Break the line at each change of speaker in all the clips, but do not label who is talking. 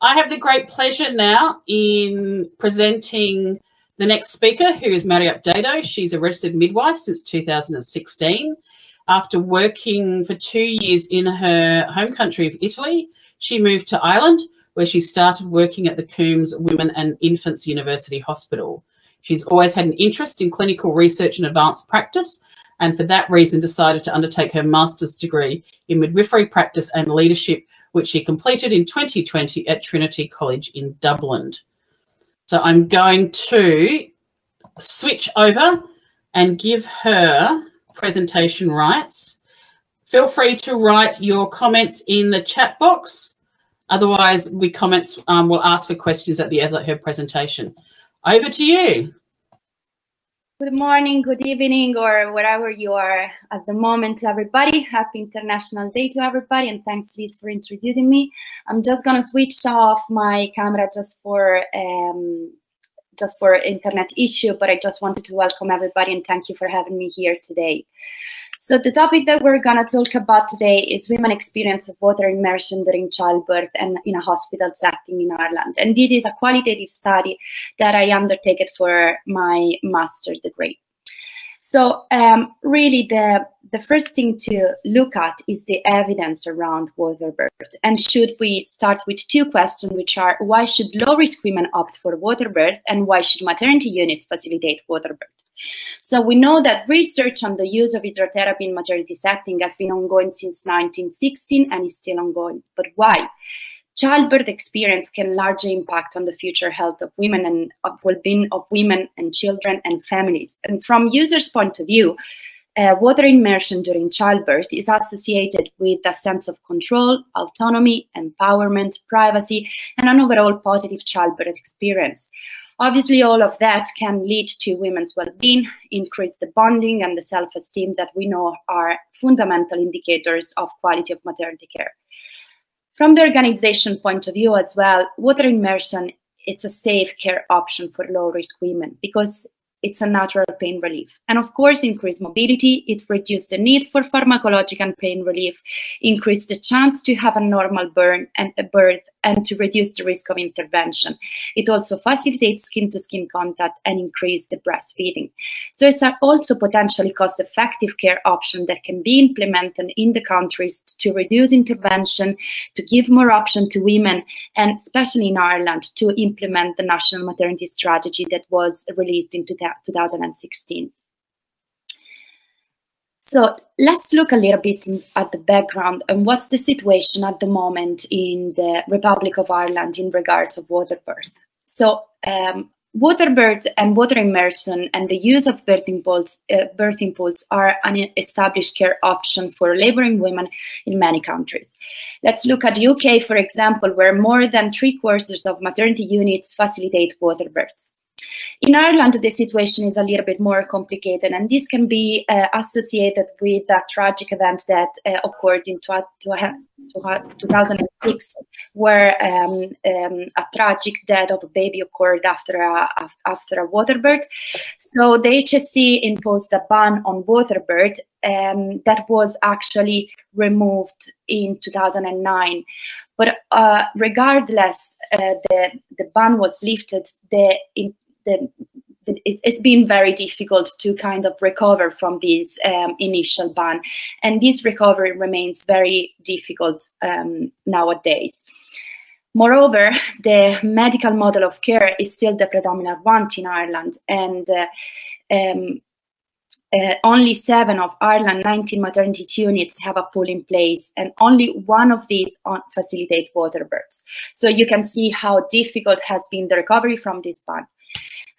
I have the great pleasure now in presenting the next speaker, who is Mariette Dado. She's a registered midwife since 2016. After working for two years in her home country of Italy, she moved to Ireland, where she started working at the Coombe Women and Infants University Hospital. She's always had an interest in clinical research and advanced practice, and for that reason decided to undertake her master's degree in midwifery practice and leadership, which she completed in 2020 at Trinity College in Dublin. So I'm going to switch over and give her presentation rights. Feel free to write your comments in the chat box. Otherwise, we comments um, will ask for questions at the end of her presentation. Over to you.
Good morning, good evening, or wherever you are at the moment, to everybody. Happy International Day to everybody, and thanks, Liz, for introducing me. I'm just gonna switch off my camera just for um, just for internet issue, but I just wanted to welcome everybody and thank you for having me here today. So the topic that we're going to talk about today is women experience of water immersion during childbirth and in a hospital setting in Ireland. And this is a qualitative study that I undertaken for my master's degree. So um, really the, the first thing to look at is the evidence around waterbirth. And should we start with two questions, which are why should low-risk women opt for waterbirth and why should maternity units facilitate waterbirth? So we know that research on the use of hydrotherapy in maternity setting has been ongoing since 1916 and is still ongoing. But why? Childbirth experience can largely impact on the future health of women and of well-being of women and children and families. And from users' point of view, uh, water immersion during childbirth is associated with a sense of control, autonomy, empowerment, privacy, and an overall positive childbirth experience. Obviously, all of that can lead to women's well-being, increase the bonding and the self-esteem that we know are fundamental indicators of quality of maternity care. From the organization point of view as well, water immersion it's a safe care option for low risk women because it's a natural pain relief. And of course, increased mobility, it reduced the need for pharmacologic and pain relief, increased the chance to have a normal burn and a birth, and to reduce the risk of intervention. It also facilitates skin-to-skin -skin contact and increase the breastfeeding. So it's also potentially cost-effective care option that can be implemented in the countries to reduce intervention, to give more option to women, and especially in Ireland, to implement the national maternity strategy that was released in 2000 2016. So let's look a little bit at the background and what's the situation at the moment in the Republic of Ireland in regards of water birth. So um, water birth and water immersion and the use of birthing pools, uh, birthing pools are an established care option for laboring women in many countries. Let's look at the UK, for example, where more than three quarters of maternity units facilitate water births. In Ireland, the situation is a little bit more complicated, and this can be uh, associated with a tragic event that uh, occurred in 2006, where um, um, a tragic death of a baby occurred after a, after a water birth. So the HSE imposed a ban on water birth um, that was actually removed in 2009. But uh, regardless, uh, the, the ban was lifted, the in, the it's been very difficult to kind of recover from this um, initial ban, and this recovery remains very difficult um, nowadays. Moreover, the medical model of care is still the predominant one in Ireland, and uh, um, uh, only seven of Ireland's 19 maternity units have a pool in place, and only one of these on facilitate water births. So you can see how difficult has been the recovery from this ban.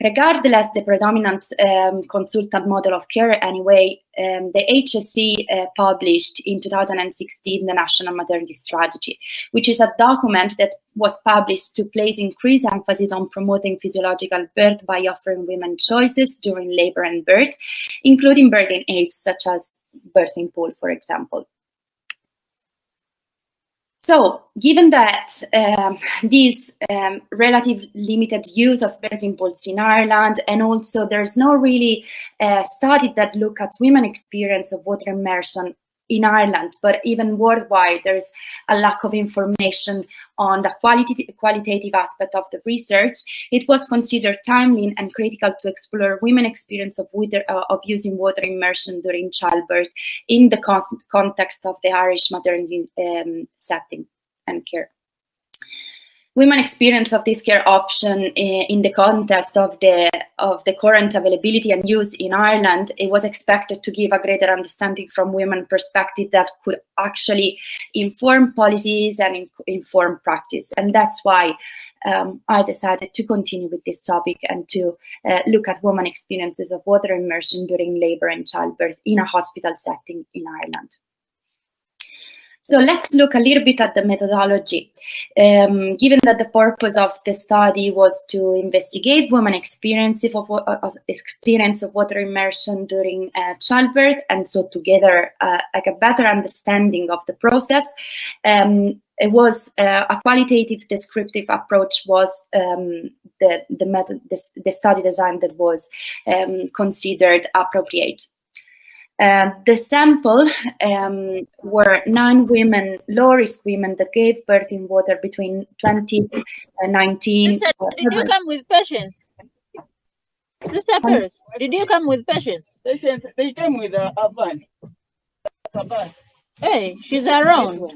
Regardless the predominant um, consultant model of care anyway, um, the HSE uh, published in 2016 the National Maternity Strategy, which is a document that was published to place increased emphasis on promoting physiological birth by offering women choices during labor and birth, including birthing aids such as birthing pool, for example. So, given that um, this um, relative limited use of birthing pools in Ireland, and also there's no really uh, study that look at women experience of water immersion in Ireland, but even worldwide, there's a lack of information on the quality, qualitative aspect of the research. It was considered timely and critical to explore women experience of, water, uh, of using water immersion during childbirth in the con context of the Irish maternity um, setting and care women experience of this care option in the context of the of the current availability and use in Ireland, it was expected to give a greater understanding from women perspective that could actually inform policies and in, inform practice. And that's why um, I decided to continue with this topic and to uh, look at women experiences of water immersion during labor and childbirth in a hospital setting in Ireland. So let's look a little bit at the methodology. Um, given that the purpose of the study was to investigate women experience of, experience of water immersion during uh, childbirth, and so together uh, like a better understanding of the process, um, it was uh, a qualitative descriptive approach was um, the the method the, the, study design that was um, considered appropriate. Uh, the sample um, were nine women, low risk women that gave birth in water between 2019.
Sister, did you come with patients? Sister Perth, did you come with patients?
Patients, they came with a, a van. A bus.
Hey, she's around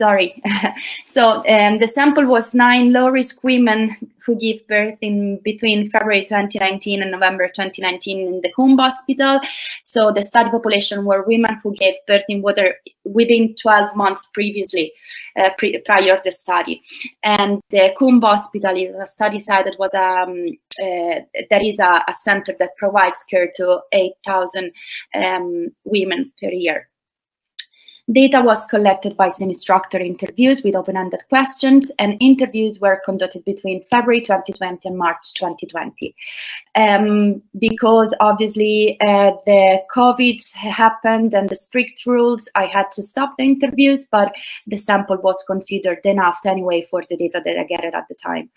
sorry. so um, the sample was nine low-risk women who gave birth in between February 2019 and November 2019 in the Coombe Hospital. So the study population were women who gave birth in water within 12 months previously, uh, pre prior to the study. And the Coombe Hospital is a study site that was um, uh, there is a, a, center that provides care to 8,000 um, women per year. Data was collected by semi-structured interviews with open-ended questions, and interviews were conducted between February 2020 and March 2020. Um, because obviously uh, the COVID happened and the strict rules, I had to stop the interviews, but the sample was considered enough anyway for the data that I gathered at the time.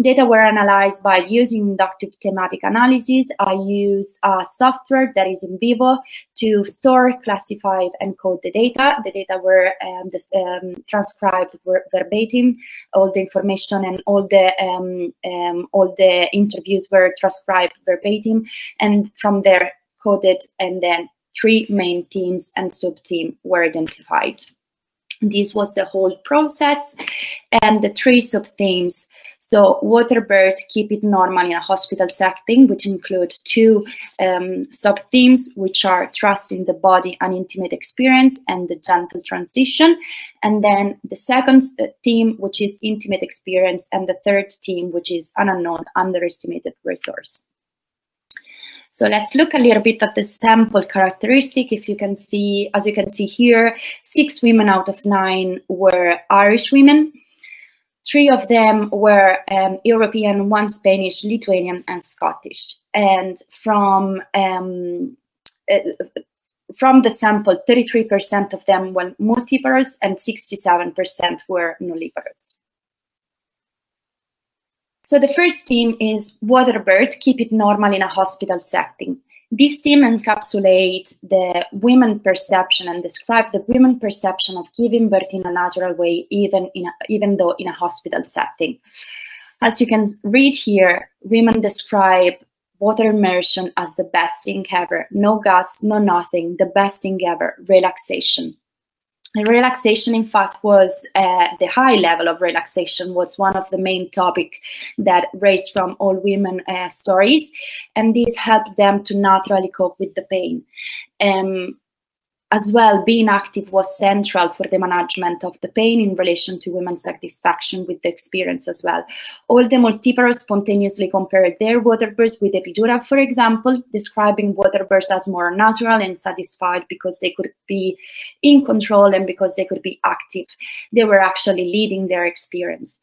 Data were analyzed by using inductive thematic analysis. I use a software that is NVivo to store, classify, and code the data. The data were um, this, um, transcribed verbatim. All the information and all the um, um, all the interviews were transcribed verbatim, and from there coded, and then three main teams and sub-team were identified. This was the whole process, and the three sub-themes so water birth, keep it normal in a hospital setting, which include two um, sub-themes, which are trust in the body and intimate experience and the gentle transition. And then the second uh, theme, which is intimate experience, and the third theme, which is an unknown, underestimated resource. So let's look a little bit at the sample characteristic. If you can see, as you can see here, six women out of nine were Irish women. Three of them were um, European, one Spanish, Lithuanian, and Scottish. And from um, uh, from the sample, 33% of them were multiparous and 67% were nulliparous. So the first theme is water birth, keep it normal in a hospital setting. This team encapsulates the women perception and describe the women perception of giving birth in a natural way, even in a, even though in a hospital setting. As you can read here, women describe water immersion as the best thing ever. No gas, no nothing, the best thing ever, relaxation relaxation in fact was uh, the high level of relaxation was one of the main topic that raised from all women uh, stories and this helped them to naturally cope with the pain. Um, as well, being active was central for the management of the pain in relation to women's satisfaction with the experience as well. All the multiparous spontaneously compared their water births with epidural, for example, describing water births as more natural and satisfied because they could be in control and because they could be active. They were actually leading their experience.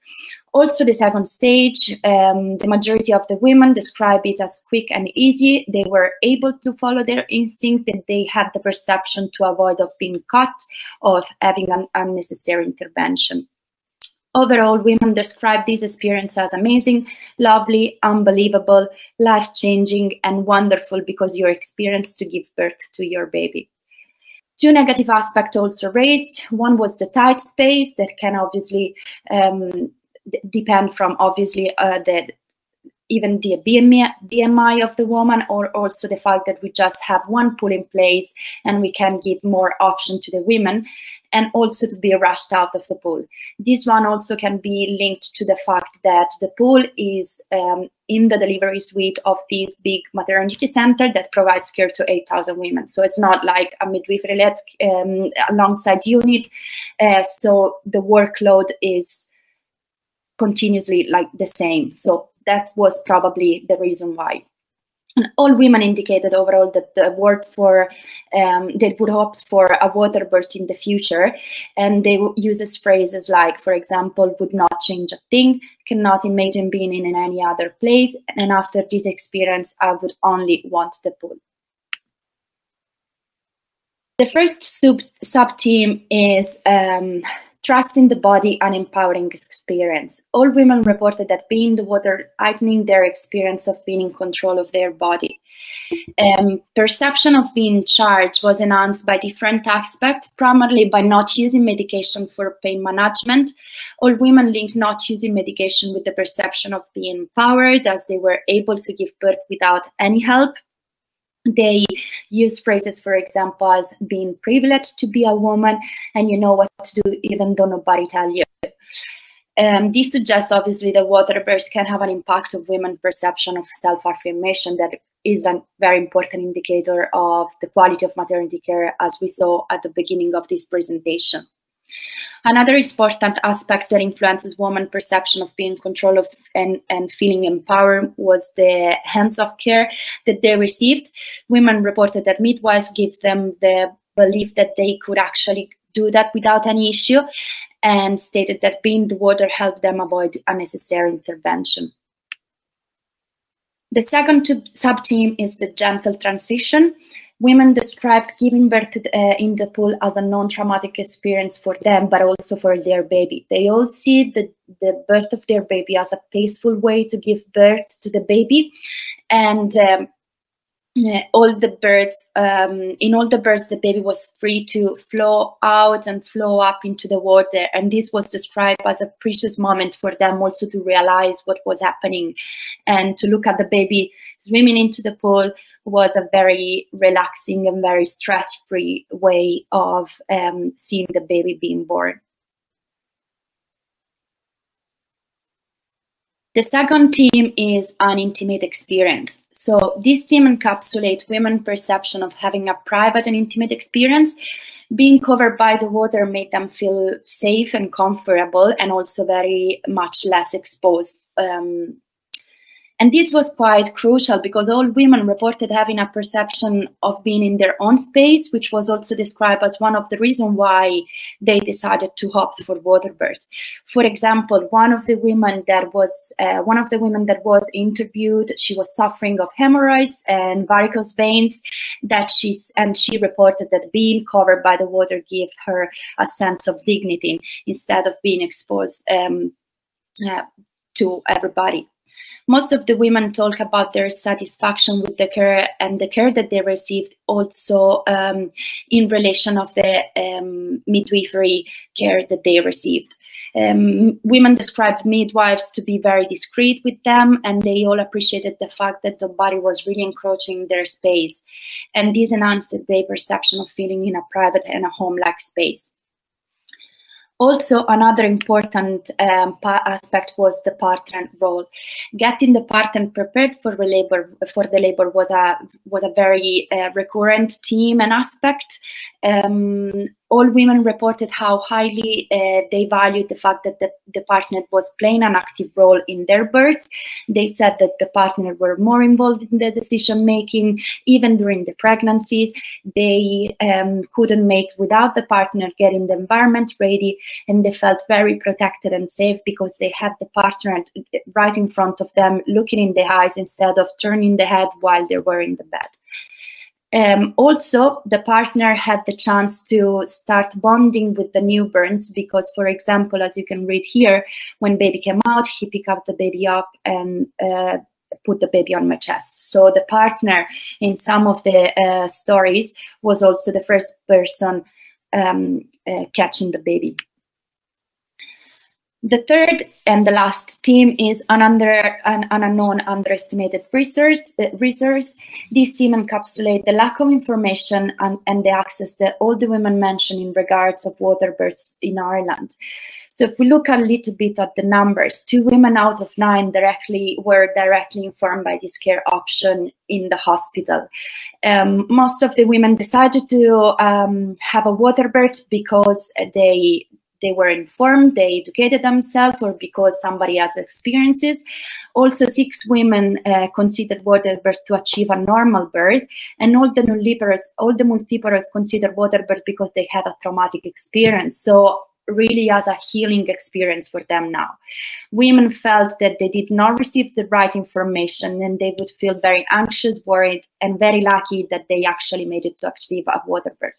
Also, the second stage, um, the majority of the women describe it as quick and easy. They were able to follow their instinct and they had the perception to avoid of being cut or having an unnecessary intervention. Overall, women describe this experience as amazing, lovely, unbelievable, life changing, and wonderful because you experienced to give birth to your baby. Two negative aspects also raised. One was the tight space that can obviously um, depend from obviously uh, the even the BMI, BMI of the woman or also the fact that we just have one pool in place and we can give more option to the women and also to be rushed out of the pool. This one also can be linked to the fact that the pool is um, in the delivery suite of this big maternity center that provides care to 8,000 women. So it's not like a midwifery-led um, alongside unit. Uh, so the workload is continuously like the same. So that was probably the reason why. And all women indicated overall that the word for um, they would hope for a water birth in the future, and they uses phrases like, for example, would not change a thing, cannot imagine being in any other place, and after this experience, I would only want the pool. The first sub sub team is um, trusting the body and empowering experience. All women reported that being in the water heightening their experience of being in control of their body. Um, perception of being charged was enhanced by different aspects, primarily by not using medication for pain management. All women linked not using medication with the perception of being empowered as they were able to give birth without any help they use phrases for example as being privileged to be a woman and you know what to do even though nobody tell you. Um, this suggests obviously that water birth can have an impact of women's perception of self-affirmation that is a very important indicator of the quality of maternity care as we saw at the beginning of this presentation Another important aspect that influences women's perception of being in control of and, and feeling empowered was the hands-off care that they received. Women reported that midwives give them the belief that they could actually do that without any issue and stated that being the water helped them avoid unnecessary intervention. The second sub-team is the gentle transition. Women described giving birth uh, in the pool as a non-traumatic experience for them, but also for their baby. They all see the, the birth of their baby as a peaceful way to give birth to the baby. And um, all the birds um, in all the birds the baby was free to flow out and flow up into the water. And this was described as a precious moment for them also to realize what was happening. And to look at the baby swimming into the pool was a very relaxing and very stress-free way of um, seeing the baby being born. The second team is an intimate experience. So this team encapsulates women's perception of having a private and intimate experience. Being covered by the water made them feel safe and comfortable and also very much less exposed um, and this was quite crucial because all women reported having a perception of being in their own space, which was also described as one of the reasons why they decided to opt for water birth. For example, one of the women that was uh, one of the women that was interviewed, she was suffering of hemorrhoids and varicose veins. That she's and she reported that being covered by the water gave her a sense of dignity instead of being exposed um, uh, to everybody. Most of the women talk about their satisfaction with the care and the care that they received also um, in relation of the um, midwifery care that they received. Um, women described midwives to be very discreet with them, and they all appreciated the fact that the body was really encroaching their space. And this enhanced their perception of feeling in a private and a home like space. Also, another important um, aspect was the partner role. Getting the partner prepared for the labor for the labor was a was a very uh, recurrent theme and aspect. Um, all women reported how highly uh, they valued the fact that the, the partner was playing an active role in their births. They said that the partner were more involved in the decision making, even during the pregnancies. They um, couldn't make without the partner getting the environment ready, and they felt very protected and safe because they had the partner right in front of them, looking in the eyes instead of turning the head while they were in the bed. Um, also, the partner had the chance to start bonding with the newborns because, for example, as you can read here, when baby came out, he picked up the baby up and uh, put the baby on my chest. So the partner in some of the uh, stories was also the first person um, uh, catching the baby. The third and the last theme is an, under, an, an unknown underestimated research, uh, resource. This theme encapsulates the lack of information and, and the access that all the women mentioned in regards of water births in Ireland. So if we look a little bit at the numbers, two women out of nine directly were directly informed by this care option in the hospital. Um, most of the women decided to um, have a water birth because they they were informed, they educated themselves, or because somebody has experiences. Also, six women uh, considered water birth to achieve a normal birth, and all the nulliparous, all the multiparous considered water birth because they had a traumatic experience. So really as a healing experience for them now. Women felt that they did not receive the right information and they would feel very anxious, worried, and very lucky that they actually made it to achieve a water birth.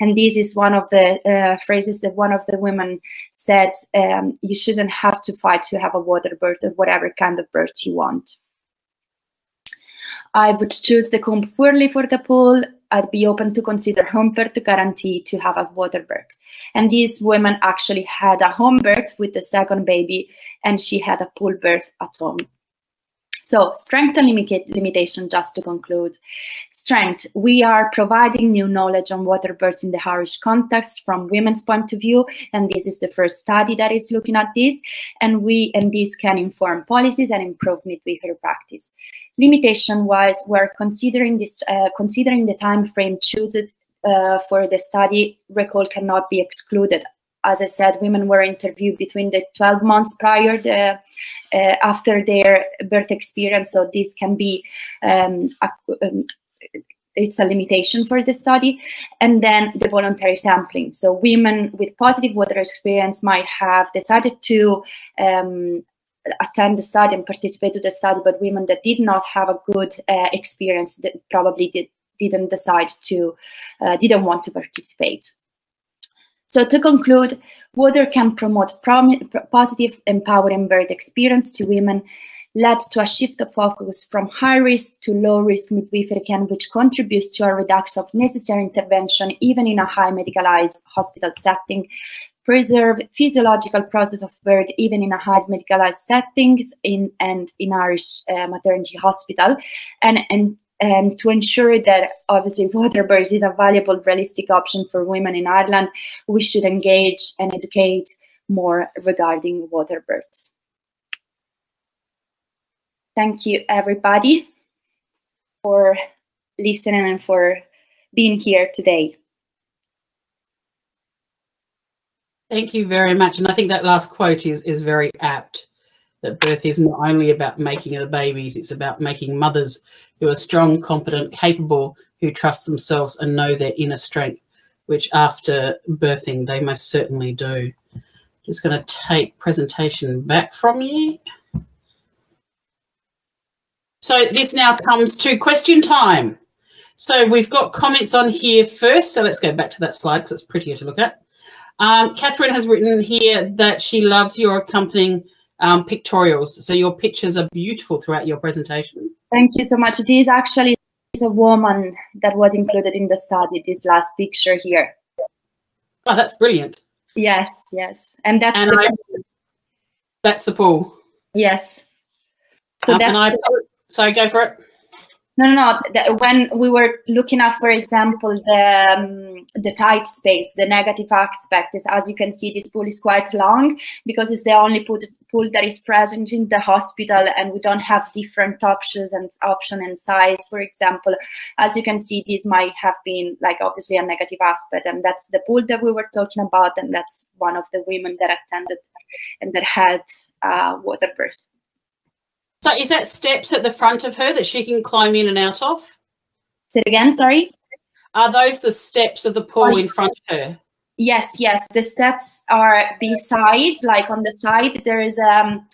And this is one of the uh, phrases that one of the women said um, you shouldn't have to fight to have a water birth or whatever kind of birth you want. I would choose the Coombe purely for the pool. I'd be open to consider home birth to guarantee to have a water birth. And these women actually had a home birth with the second baby, and she had a pool birth at home. So strength and limit limitation, just to conclude. Strength, we are providing new knowledge on water births in the Irish context from women's point of view, and this is the first study that is looking at this, and we and this can inform policies and improve midwifery practice. Limitation-wise, we're considering this uh, considering the time frame chosen uh, for the study recall cannot be excluded as I said, women were interviewed between the 12 months prior the, uh, after their birth experience. So this can be um, a, um, it's a limitation for the study. And then the voluntary sampling. So women with positive water experience might have decided to um, attend the study and participate to the study, but women that did not have a good uh, experience probably did, didn't decide to, uh, didn't want to participate. So to conclude, water can promote positive, empowering birth experience to women, led to a shift of focus from high risk to low risk midwifery care, which contributes to a reduction of necessary intervention even in a high medicalized hospital setting, preserve physiological process of birth even in a high medicalized settings in and in Irish uh, maternity hospital, and and and to ensure that obviously water birth is a valuable, realistic option for women in Ireland, we should engage and educate more regarding water births. Thank you, everybody, for listening and for being here today.
Thank you very much. And I think that last quote is, is very apt that birth isn't only about making the babies, it's about making mothers who are strong, competent, capable, who trust themselves and know their inner strength, which after birthing they most certainly do. Just going to take presentation back from you. So this now comes to question time. So we've got comments on here first. So let's go back to that slide because it's prettier to look at. Um, Catherine has written here that she loves your accompanying um, pictorials. So your pictures are beautiful throughout your presentation.
Thank you so much. It is actually a woman that was included in the study, this last picture here.
Oh, that's brilliant.
Yes, yes. And that's
and
the
I, that's the pool.
Yes. So
um,
that's
I, sorry, go for it.
No, no, no. when we were looking at, for example, the um, the tight space, the negative aspect is, as you can see, this pool is quite long because it's the only pool, that is present in the hospital, and we don't have different options and option and size. For example, as you can see, this might have been like obviously a negative aspect, and that's the pool that we were talking about, and that's one of the women that attended and that had uh, water birth.
So is that steps at the front of her that she can climb in and out of?
Say it again, sorry.
Are those the steps of the pool oh, in front of her?
Yes, yes. The steps are beside, like on the side, there is um,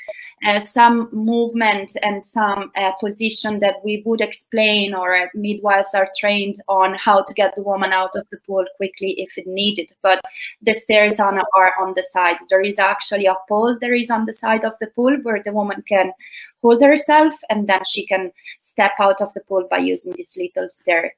some movement and some uh, position that we would explain or midwives are trained on how to get the woman out of the pool quickly if it needed. But the stairs on, are on the side. There is actually a pole there is on the side of the pool where the woman can hold herself and then she can step out of the pool by using this little stair.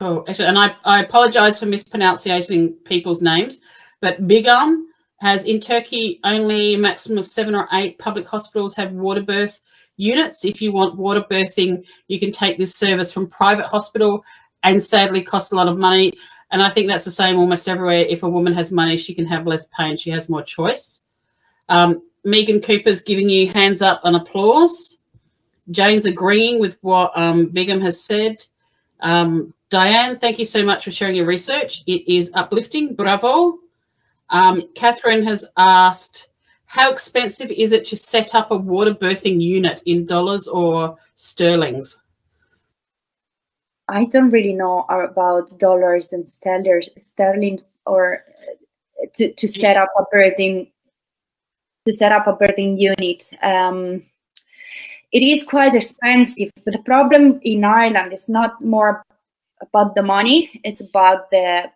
Oh, and I, I apologize for mispronouncing people's names, but Bigam has in Turkey only a maximum of seven or eight public hospitals have water birth units. If you want water birthing, you can take this service from private hospital and sadly costs a lot of money. And I think that's the same almost everywhere. If a woman has money, she can have less pain. She has more choice. Um, Megan Cooper's giving you hands up and applause. Jane's agreeing with what um, has said. Um, Diane, thank you so much for sharing your research. It is uplifting. Bravo. Um, Catherine has asked, how expensive is it to set up a water birthing unit in dollars or sterlings?
I don't really know about dollars and sterling or uh, to, to set up a birthing to set up a birthing unit. Um, it is quite expensive, but the problem in Ireland is not more about the money; it's about the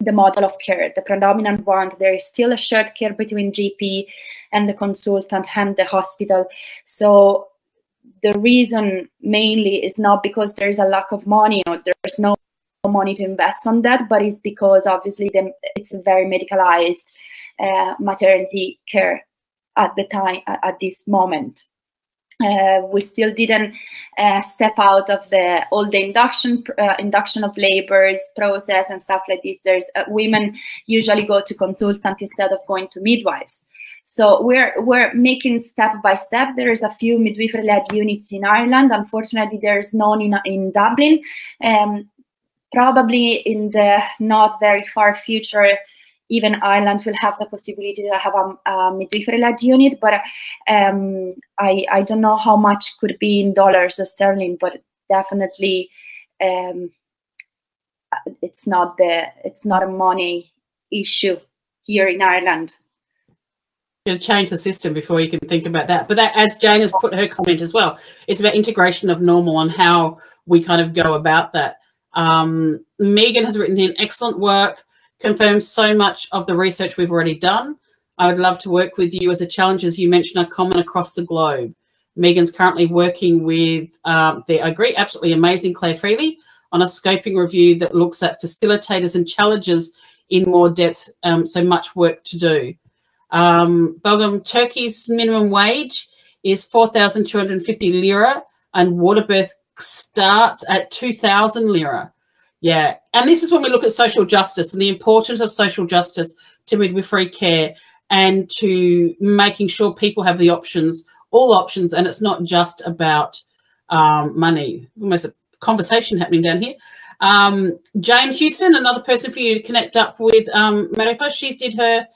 the model of care, the predominant one. There is still a shared care between GP and the consultant and the hospital. So the reason mainly is not because there's a lack of money or there's no money to invest on that, but it's because obviously the, it's a very medicalized uh, maternity care at the time at this moment uh, we still didn't uh, step out of the all the induction uh, induction of labors process and stuff like this. There's uh, women usually go to consultant instead of going to midwives. So we're we're making step by step. There is a few midwifery led units in Ireland. Unfortunately, there's none in in Dublin. Um, probably in the not very far future even Ireland will have the possibility to have a, a midwifery-led unit, but um, I, I don't know how much could be in dollars or sterling, but definitely um, it's not the it's not a money issue here in Ireland.
You change the system before you can think about that. But that, as Jane has put her comment as well, it's about integration of normal and how we kind of go about that. Um, Megan has written in excellent work confirms so much of the research we've already done. I would love to work with you as the challenges you mentioned are common across the globe. Megan's currently working with um, the, I agree, absolutely amazing Claire Feeley on a scoping review that looks at facilitators and challenges in more depth. Um, so much work to do. Um, Belgium, Turkey's minimum wage is 4,250 lira and water birth starts at 2,000 lira. Yeah. And this is when we look at social justice and the importance of social justice to midwifery care and to making sure people have the options, all options, and it's not just about um, money. Almost a conversation happening down here. Um, Jane Houston, another person for you to connect up with um, Mariapia. She's did her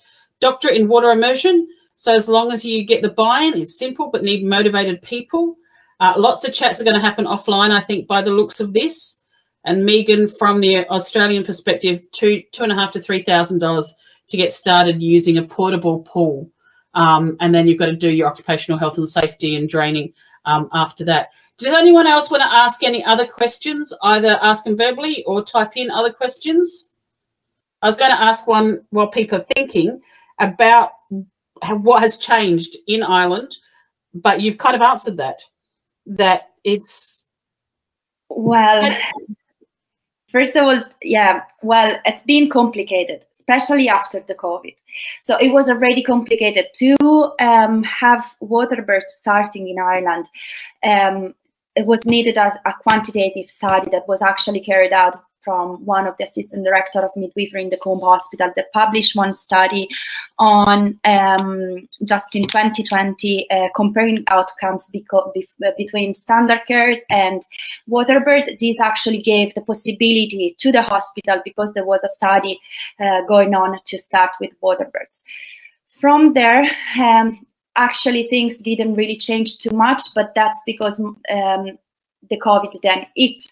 doctorate in water immersion. So as long as you get the buy-in, it's simple, but need motivated people. Uh, lots of chats are going to happen offline, I think, by the looks of this. And Megan, from the Australian perspective, two two and a half to three thousand dollars to get started using a portable pool, um, and then you've got to do your occupational health and safety and draining um, after that. Does anyone else want to ask any other questions? Either ask them verbally or type in other questions. I was going to ask one while people are thinking about what has changed in Ireland, but you've kind of answered that. That it's
well. First of all, yeah, well, it's been complicated, especially after the COVID. So it was already complicated to um, have water births starting in Ireland. Um, it was needed a, a quantitative study that was actually carried out from one of the assistant director of midwifery in the Coombe Hospital that published one study on um, just in 2020 uh, comparing outcomes between standard care and waterbirth. This actually gave the possibility to the hospital because there was a study uh, going on to start with waterbirths. From there, um, actually things didn't really change too much, but that's because um, the COVID then hit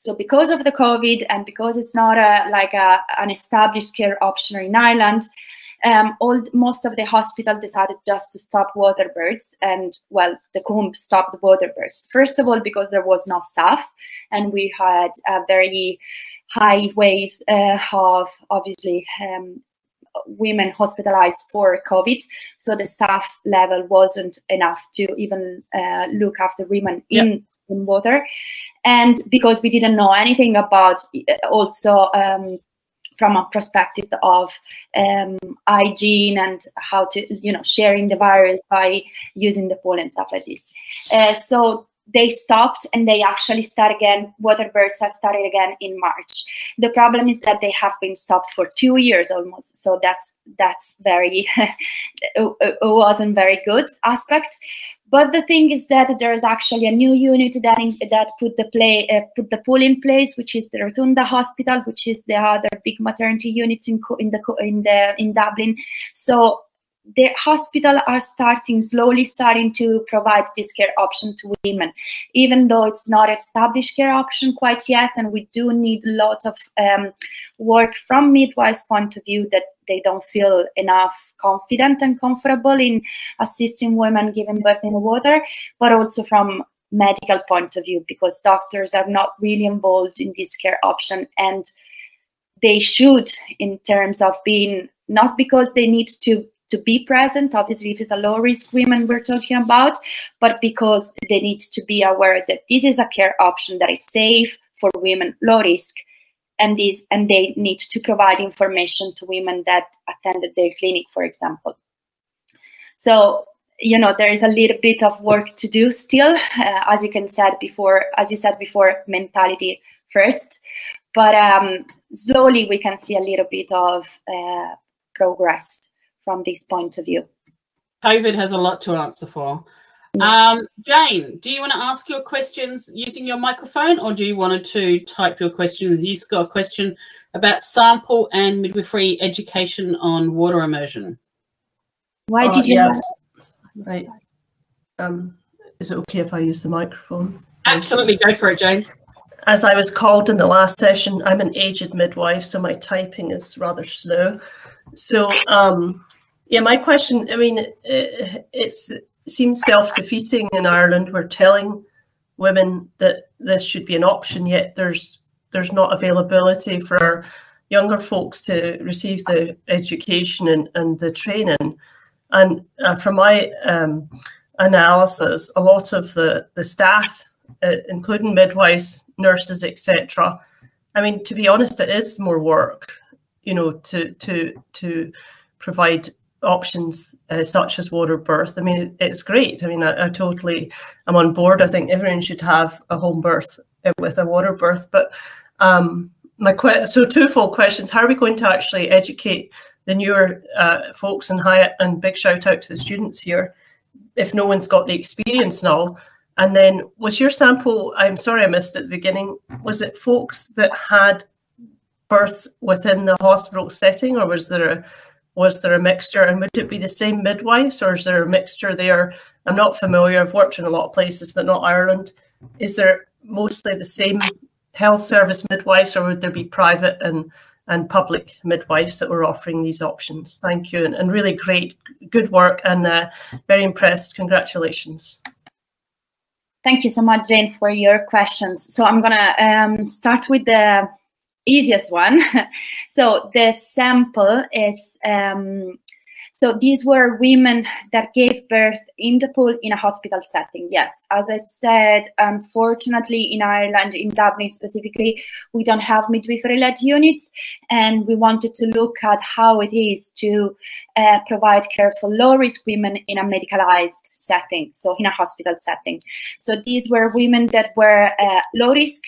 so because of the COVID and because it's not a like a, an established care option in Ireland, um, all most of the hospital decided just to stop water births, and well, the COOMBE stopped water births. First of all, because there was no staff, and we had a very high waves uh, of obviously um, women hospitalized for COVID. So the staff level wasn't enough to even uh, look after women in, in water. And because we didn't know anything about uh, also um, from a perspective of um, hygiene and how to, you know, sharing the virus by using the pool and stuff like this. Uh, so they stopped and they actually start again water births have started again in march the problem is that they have been stopped for two years almost so that's that's very wasn't very good aspect but the thing is that there's actually a new unit that that put the play uh, put the pool in place, which is the Rotunda Hospital, which is the other big maternity units in in the in the in Dublin. So the hospital are starting slowly starting to provide this care option to women. Even though it's not established care option quite yet and we do need a lot of um, work from midwives point of view that they don't feel enough confident and comfortable in assisting women giving birth in water but also from medical point of view because doctors are not really involved in this care option and they should in terms of being not because they need to to be present. Obviously, if it's a low risk women we're talking about, but because they need to be aware that this is a care option that is safe for women low risk, and this and they need to provide information to women that attended their clinic, for example. So you know there is a little bit of work to do still, uh, as you can said before, as you said before, mentality first, but um, slowly we can see a little bit of uh, progress from this point of view.
COVID has a lot to answer for. Um, Jane, do you want to ask your questions using your microphone or do you want to type your questions? You've got a question about sample and midwifery education on water immersion.
Why did uh, you?
Yes. Right. Um, is it okay if I use the microphone?
Absolutely, go for it, Jane.
As I was called in the last session, I'm an aged midwife, so my typing is rather slow. So, um, yeah, my question, I mean, it, seems self-defeating in Ireland. We're telling women that this should be an option, yet there's there's not availability for younger folks to receive the education and, and the training. And uh, from my um, analysis, a lot of the, the staff, uh, including midwives, nurses, etc., I mean, to be honest, it is more work you know, to to to provide options uh, such as water birth. I mean, it's great. I mean, I, totally I, totally am on board. I think everyone should have a home birth uh, with a water birth. But um, my que- so twofold questions: How are we going to actually educate the newer uh, folks in Hyatt? And big shout out to the students here. If no one's got the experience now. And then was your sample, I'm sorry I missed at the beginning, was it folks that had births within the hospital setting, or was there a was there a mixture? And would it be the same midwives, or is there a mixture there? I'm not familiar. I've worked in a lot of places, but not Ireland. Is there mostly the same health service midwives, or would there be private and and public midwives that were offering these options? Thank you, and, and really great, good work, and uh, very impressed. Congratulations.
Thank you so much, Jane, for your questions. So I'm gonna um, start with the easiest one. so the sample is um, so these were women that gave birth in the pool in a hospital setting. Yes, as I said, unfortunately in Ireland, in Dublin specifically, we don't have midwifery-led units, and we wanted to look at how it is to uh, provide care for low-risk women in a medicalized setting, so in a hospital setting. So these were women that were uh, low risk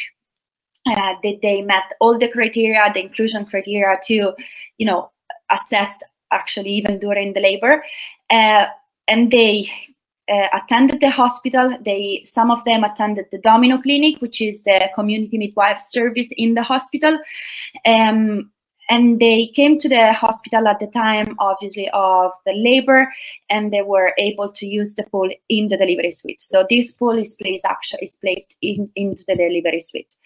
uh, that they met all the criteria, the inclusion criteria to, you know, assessed actually even during the labor. Uh, and they uh, attended the hospital. They some of them attended the Domino Clinic, which is the community midwife service in the hospital. Um, and they came to the hospital at the time obviously of the labor and they were able to use the pool in the delivery suite so this pool is placed actually is placed in, into the delivery suite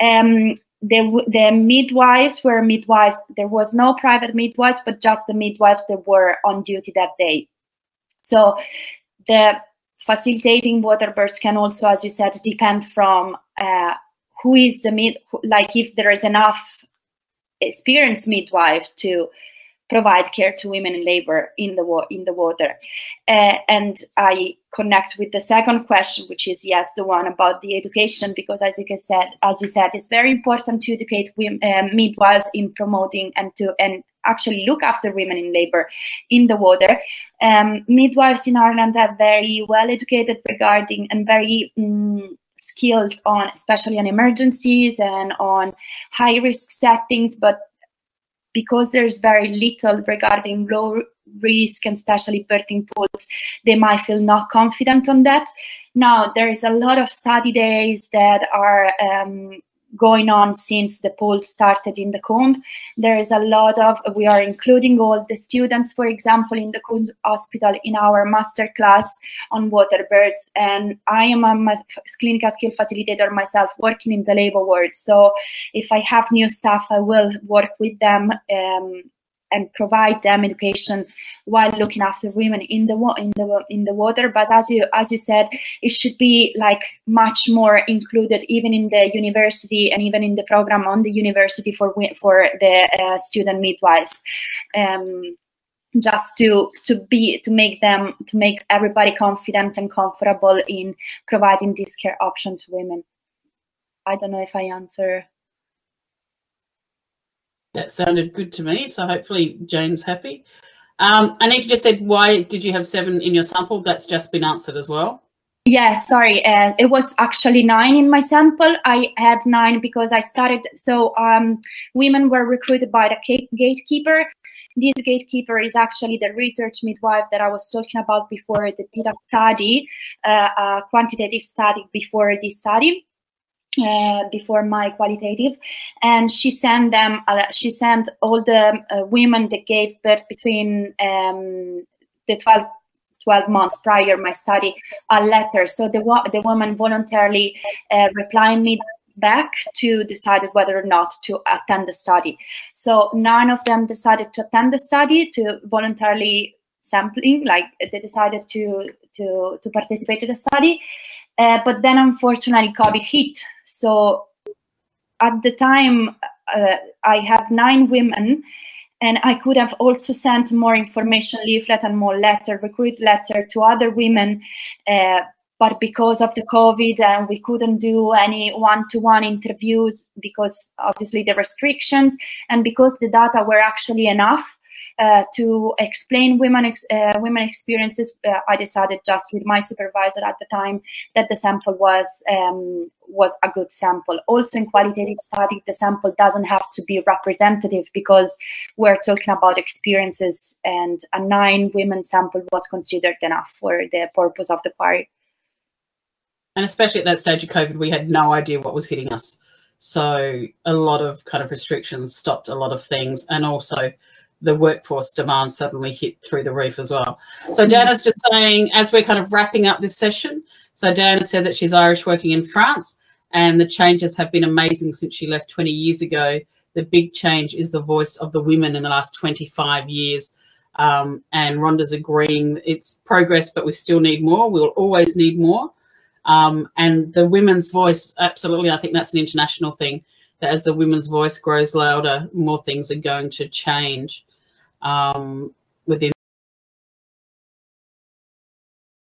um, the, the midwives were midwives. There was no private midwives, but just the midwives that were on duty that day. So the facilitating water births can also, as you said, depend from uh, who is the mid, like if there is enough experienced midwife to provide care to women in labor in the wa- in the water. Uh, and I connect with the second question, which is yes, the one about the education, because as you said, as you said, it's very important to educate women, uh, midwives in promoting and to and actually look after women in labor in the water. Um, midwives in Ireland are very well educated regarding and very um, skilled on, especially on emergencies and on high risk settings, but because there's very little regarding low risk and especially birthing pools, they might feel not confident on that. Now, there is a lot of study days that are um, going on since the poll started in the Coombe. There is a lot of, we are including all the students, for example, in the Hospital in our master class on water births. And I am a clinical skill facilitator myself working in the labor ward. So if I have new staff, I will work with them um, and provide them education while looking after women in the in the in the water. But as you as you said it should be like much more included even in the university and even in the program on the university for for the uh, student midwives. Um, just to to be to make them to make everybody confident and comfortable in providing this care option to women. I don't know if i answer
that sounded good to me. So hopefully Jane's happy. Um, Anita just said, why did you have seven in your sample? That's just been answered as well.
Yeah, sorry. Uh, it was actually nine in my sample. I had nine because I started. So um, women were recruited by the gatekeeper. This gatekeeper is actually the research midwife that I was talking about before that did a study, uh, a quantitative study before this study. Uh, before my qualitative and she sent them uh, she sent all the uh, women that gave birth between um, the 12 12 months prior my study a letter. So the the woman voluntarily uh, replied me back to decide whether or not to attend the study. So nine of them decided to attend the study to voluntarily sampling like they decided to to to participate in the study. Uh, but then unfortunately covid hit so at the time, uh, I had nine women, and I could have also sent more information leaflet and more letter, recruit letter to other women. Uh, but because of the COVID, and uh, we couldn't do any one-to-one interviews because obviously the restrictions, and because the data were actually enough, to explain women ex uh, women experiences, uh, I decided just with my supervisor at the time that the sample was um, was a good sample. Also, in qualitative study, the sample doesn't have to be representative because we're talking about experiences, and a nine women sample was considered enough for the purpose of the query.
And especially at that stage of COVID, we had no idea what was hitting us. So a lot of kind of restrictions stopped a lot of things, and also the workforce demand suddenly hit through the roof as well. So Diana's just saying, as we're kind of wrapping up this session, so Diana said that she's Irish working in France and the changes have been amazing since she left 20 years ago. The big change is the voice of the women in the last 25 years. Um, and Rhonda's agreeing it's progress, but we still need more. We'll always need more. Um, and the women's voice, absolutely, I think that's an international thing. As the women's voice grows louder, more things are going to change um, within